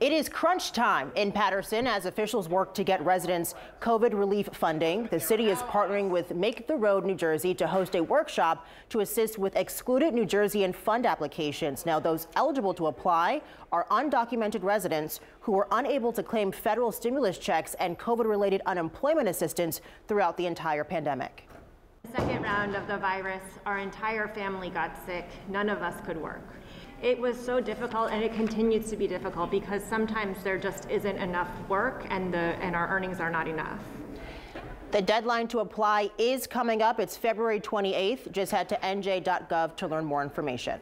It is crunch time in Paterson as officials work to get residents COVID relief funding. The city is partnering with Make the Road New Jersey to host a workshop to assist with excluded New Jerseyan fund applications. Now, those eligible to apply are undocumented residents who were unable to claim federal stimulus checks and COVID related unemployment assistance throughout the entire pandemic. The second round of the virus, our entire family got sick. None of us could work. It was so difficult and it continues to be difficult because sometimes there just isn't enough work and, the, and our earnings are not enough. The deadline to apply is coming up. It's February 28th. Just head to nj.gov to learn more information.